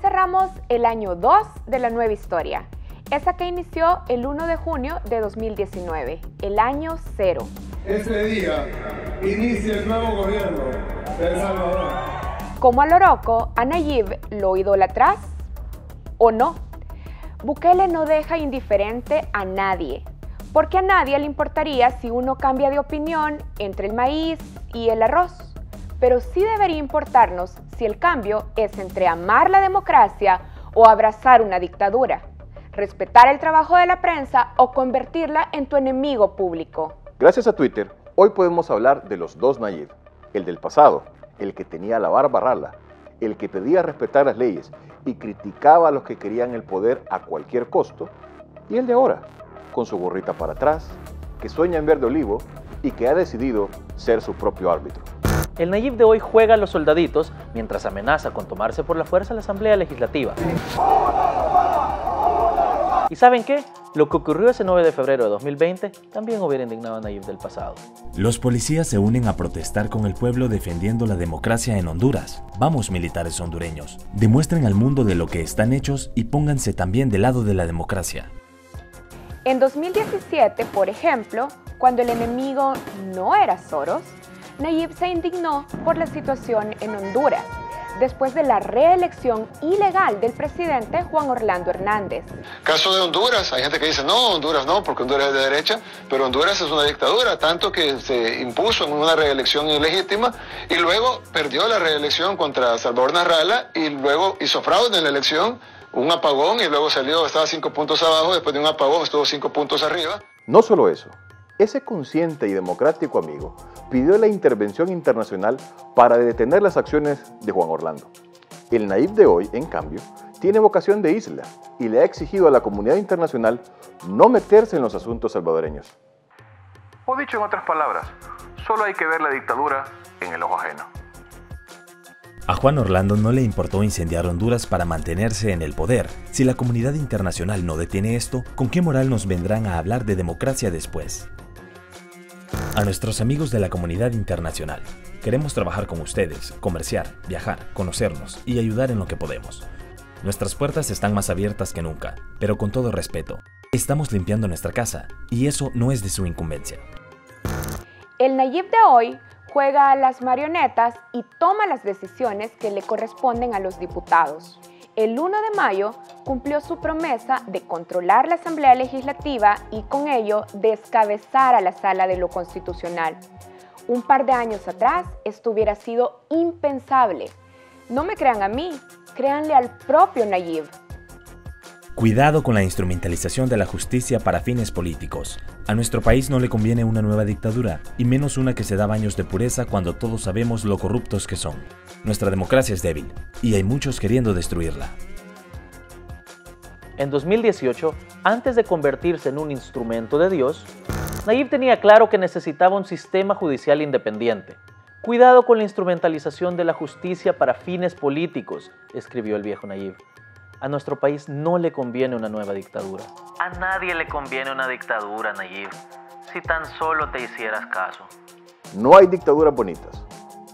Cerramos el año 2 de la nueva historia, esa que inició el 1 de junio de 2019, el año cero. Este día inicia el nuevo gobierno de El Salvador. Como a Loroco, a Nayib lo idolatras o no. Bukele no deja indiferente a nadie, porque a nadie le importaría si uno cambia de opinión entre el maíz y el arroz. Pero sí debería importarnos si el cambio es entre amar la democracia o abrazar una dictadura, respetar el trabajo de la prensa o convertirla en tu enemigo público. Gracias a Twitter, hoy podemos hablar de los dos Nayib, el del pasado, el que tenía la barba rala, el que pedía respetar las leyes y criticaba a los que querían el poder a cualquier costo, y el de ahora, con su gorrita para atrás, que sueña en verde olivo y que ha decidido ser su propio árbitro. El Nayib de hoy juega a los soldaditos mientras amenaza con tomarse por la fuerza la Asamblea Legislativa. ¿Y saben qué? Lo que ocurrió ese 9 de febrero de 2020 también hubiera indignado a Nayib del pasado. Los policías se unen a protestar con el pueblo defendiendo la democracia en Honduras. Vamos militares hondureños, demuestren al mundo de lo que están hechos y pónganse también del lado de la democracia. En 2017, por ejemplo, cuando el enemigo no era Soros, Nayib se indignó por la situación en Honduras, después de la reelección ilegal del presidente Juan Orlando Hernández. Caso de Honduras, hay gente que dice, no, Honduras no, porque Honduras es de derecha, pero Honduras es una dictadura, tanto que se impuso en una reelección ilegítima y luego perdió la reelección contra Salvador Narrala y luego hizo fraude en la elección, un apagón y luego salió, estaba cinco puntos abajo, después de un apagón estuvo cinco puntos arriba. No solo eso, ese consciente y democrático amigo pidió la intervención internacional para detener las acciones de Juan Orlando. El Naib de hoy, en cambio, tiene vocación de isla y le ha exigido a la comunidad internacional no meterse en los asuntos salvadoreños. O dicho en otras palabras, solo hay que ver la dictadura en el ojo ajeno. A Juan Orlando no le importó incendiar Honduras para mantenerse en el poder. Si la comunidad internacional no detiene esto, ¿con qué moral nos vendrán a hablar de democracia después? A nuestros amigos de la comunidad internacional, queremos trabajar con ustedes, comerciar, viajar, conocernos y ayudar en lo que podemos. Nuestras puertas están más abiertas que nunca, pero con todo respeto. Estamos limpiando nuestra casa y eso no es de su incumbencia. El Nayib de hoy juega a las marionetas y toma las decisiones que le corresponden a los diputados el 1 de mayo cumplió su promesa de controlar la Asamblea Legislativa y con ello descabezar a la Sala de lo Constitucional. Un par de años atrás esto hubiera sido impensable. No me crean a mí, créanle al propio Nayib. Cuidado con la instrumentalización de la justicia para fines políticos. A nuestro país no le conviene una nueva dictadura, y menos una que se da baños de pureza cuando todos sabemos lo corruptos que son. Nuestra democracia es débil, y hay muchos queriendo destruirla. En 2018, antes de convertirse en un instrumento de Dios, Nayib tenía claro que necesitaba un sistema judicial independiente. Cuidado con la instrumentalización de la justicia para fines políticos, escribió el viejo Nayib. A nuestro país no le conviene una nueva dictadura. A nadie le conviene una dictadura, Nayib, si tan solo te hicieras caso. No hay dictaduras bonitas.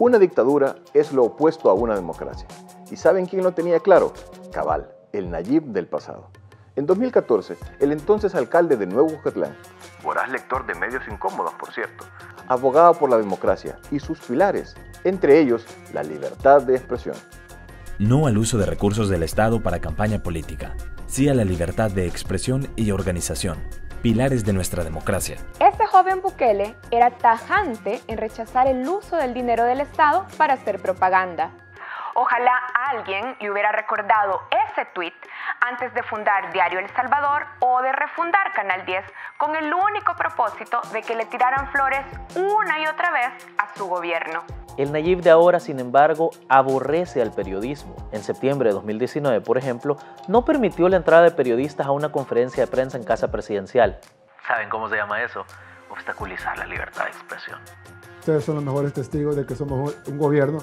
Una dictadura es lo opuesto a una democracia. ¿Y saben quién lo tenía claro? Cabal, el Nayib del pasado. En 2014, el entonces alcalde de Nuevo Jucatlán, voraz lector de medios incómodos, por cierto, abogaba por la democracia y sus pilares, entre ellos la libertad de expresión. No al uso de recursos del Estado para campaña política, sí a la libertad de expresión y organización, pilares de nuestra democracia. Este joven Bukele era tajante en rechazar el uso del dinero del Estado para hacer propaganda. Ojalá alguien le hubiera recordado ese tweet antes de fundar Diario El Salvador o de refundar Canal 10 con el único propósito de que le tiraran flores una y otra vez a su gobierno. El Nayib de ahora, sin embargo, aborrece al periodismo. En septiembre de 2019, por ejemplo, no permitió la entrada de periodistas a una conferencia de prensa en Casa Presidencial. ¿Saben cómo se llama eso? Obstaculizar la libertad de expresión. Ustedes son los mejores testigos de que somos un gobierno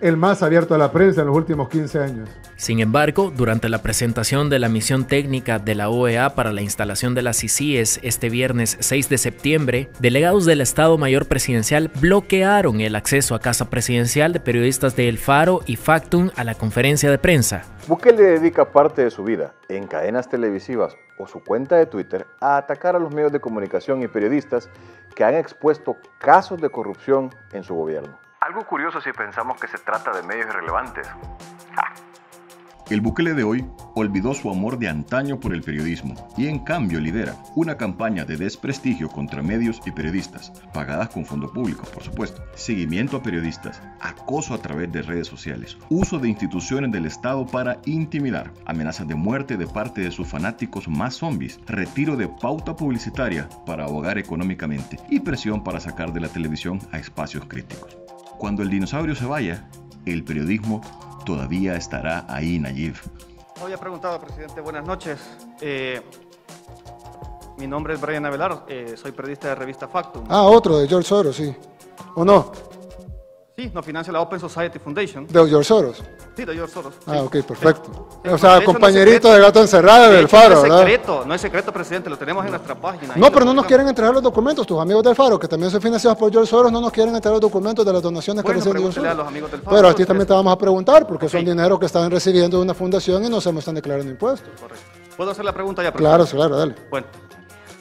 el más abierto a la prensa en los últimos 15 años. Sin embargo, durante la presentación de la misión técnica de la OEA para la instalación de las CICIES este viernes 6 de septiembre, delegados del Estado Mayor Presidencial bloquearon el acceso a casa presidencial de periodistas de El Faro y Factum a la conferencia de prensa. Bukele dedica parte de su vida en cadenas televisivas o su cuenta de Twitter a atacar a los medios de comunicación y periodistas que han expuesto casos de corrupción en su gobierno. Algo curioso si pensamos que se trata de medios irrelevantes. El Bukele de hoy olvidó su amor de antaño por el periodismo y en cambio lidera una campaña de desprestigio contra medios y periodistas, pagadas con fondo público, por supuesto, seguimiento a periodistas, acoso a través de redes sociales, uso de instituciones del Estado para intimidar, amenazas de muerte de parte de sus fanáticos más zombies, retiro de pauta publicitaria para ahogar económicamente y presión para sacar de la televisión a espacios críticos. Cuando el dinosaurio se vaya, el periodismo todavía estará ahí, Nayib. Había preguntado, presidente, buenas noches. Eh, mi nombre es Brian Avelar, eh, soy periodista de revista Factum. Ah, otro, de George Soros, sí. ¿O no? Sí, nos financia la Open Society Foundation. ¿De George Soros? Sí, de George Soros. Ah, ok, perfecto. o sea, compañerito de gato encerrado del Faro. No es secreto, no es secreto, presidente, lo tenemos en nuestra página. No, pero no nos quieren entregar los documentos. Tus amigos del Faro, que también son financiados por George Soros, no nos quieren entregar los documentos de las donaciones que reciben George Soros. A Faro, pero a ti también te vamos a preguntar, porque son dinero que están recibiendo de una fundación y no se me están declarando impuestos. Correcto. ¿Puedo hacer la pregunta ya, presidente? Claro, claro, dale. Bueno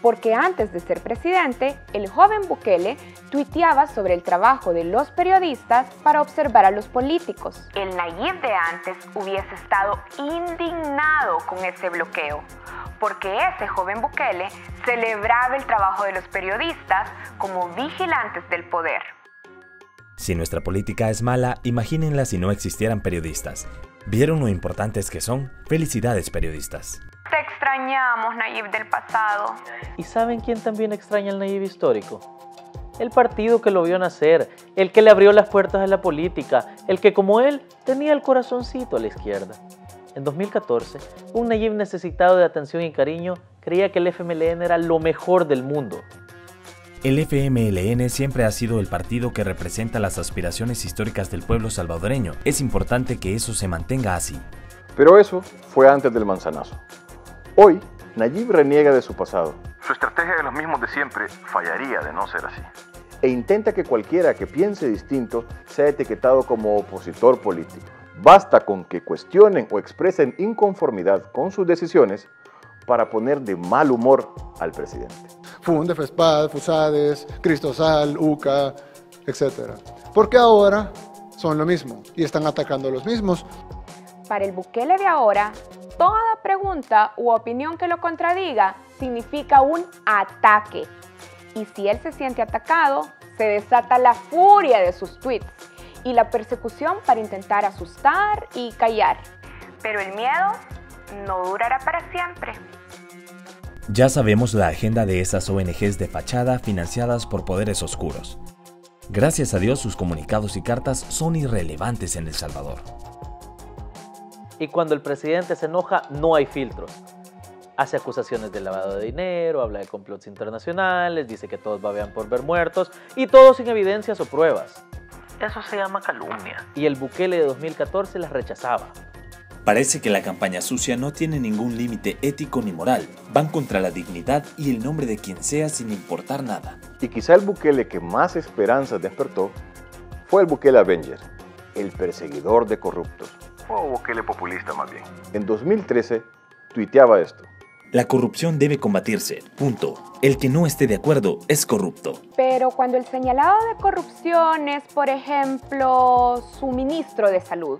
porque antes de ser presidente, el joven Bukele tuiteaba sobre el trabajo de los periodistas para observar a los políticos. El Nayib de antes hubiese estado indignado con ese bloqueo, porque ese joven Bukele celebraba el trabajo de los periodistas como vigilantes del poder. Si nuestra política es mala, imagínenla si no existieran periodistas. ¿Vieron lo importantes que son? Felicidades periodistas. Extrañamos, Nayib del pasado. ¿Y saben quién también extraña al Nayib histórico? El partido que lo vio nacer, el que le abrió las puertas a la política, el que como él tenía el corazoncito a la izquierda. En 2014, un Nayib necesitado de atención y cariño creía que el FMLN era lo mejor del mundo. El FMLN siempre ha sido el partido que representa las aspiraciones históricas del pueblo salvadoreño. Es importante que eso se mantenga así. Pero eso fue antes del manzanazo. Hoy, Nayib reniega de su pasado. Su estrategia de los mismos de siempre fallaría de no ser así. E intenta que cualquiera que piense distinto sea etiquetado como opositor político. Basta con que cuestionen o expresen inconformidad con sus decisiones para poner de mal humor al presidente. Funde, FESPAD, FUSADES, Cristosal, UCA, etc. Porque ahora son lo mismo y están atacando a los mismos. Para el Bukele de ahora, Toda pregunta u opinión que lo contradiga significa un ataque. Y si él se siente atacado, se desata la furia de sus tweets y la persecución para intentar asustar y callar. Pero el miedo no durará para siempre. Ya sabemos la agenda de esas ONGs de fachada financiadas por poderes oscuros. Gracias a Dios sus comunicados y cartas son irrelevantes en El Salvador y cuando el presidente se enoja no hay filtros. Hace acusaciones de lavado de dinero, habla de complots internacionales, dice que todos babean por ver muertos y todo sin evidencias o pruebas. Eso se llama calumnia. Y el Bukele de 2014 las rechazaba. Parece que la campaña sucia no tiene ningún límite ético ni moral. Van contra la dignidad y el nombre de quien sea sin importar nada. Y quizá el Bukele que más esperanzas despertó fue el Bukele Avenger, el perseguidor de corruptos o Bukele populista más bien. En 2013 tuiteaba esto. La corrupción debe combatirse, punto. El que no esté de acuerdo es corrupto. Pero cuando el señalado de corrupción es, por ejemplo, su ministro de Salud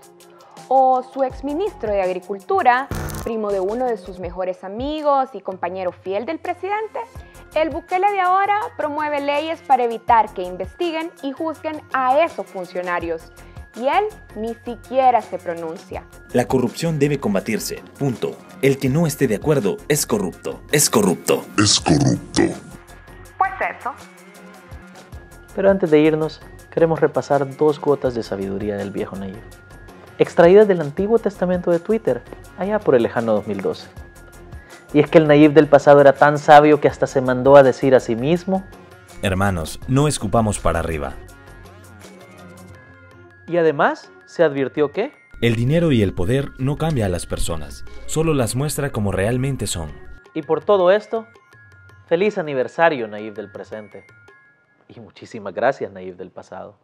o su exministro de Agricultura, primo de uno de sus mejores amigos y compañero fiel del presidente, el Bukele de ahora promueve leyes para evitar que investiguen y juzguen a esos funcionarios y él ni siquiera se pronuncia. La corrupción debe combatirse, punto. El que no esté de acuerdo es corrupto, es corrupto. Es corrupto. Pues eso. Pero antes de irnos, queremos repasar dos gotas de sabiduría del viejo Nayib, extraídas del Antiguo Testamento de Twitter, allá por el lejano 2012. Y es que el Nayib del pasado era tan sabio que hasta se mandó a decir a sí mismo. Hermanos, no escupamos para arriba. Y además se advirtió que el dinero y el poder no cambia a las personas, solo las muestra como realmente son. Y por todo esto, feliz aniversario Nayib del presente. Y muchísimas gracias Nayib del pasado.